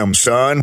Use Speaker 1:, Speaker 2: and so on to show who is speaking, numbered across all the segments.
Speaker 1: FM, son.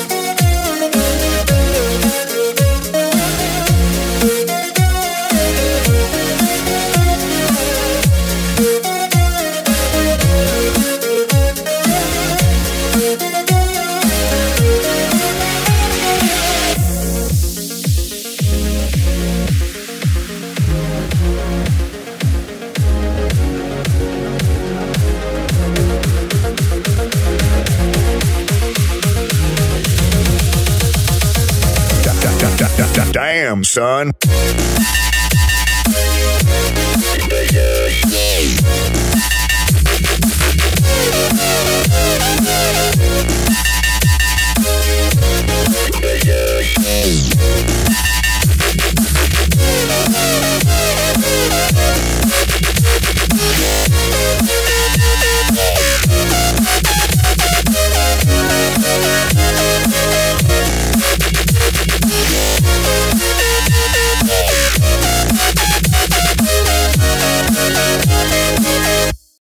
Speaker 1: Damn, son.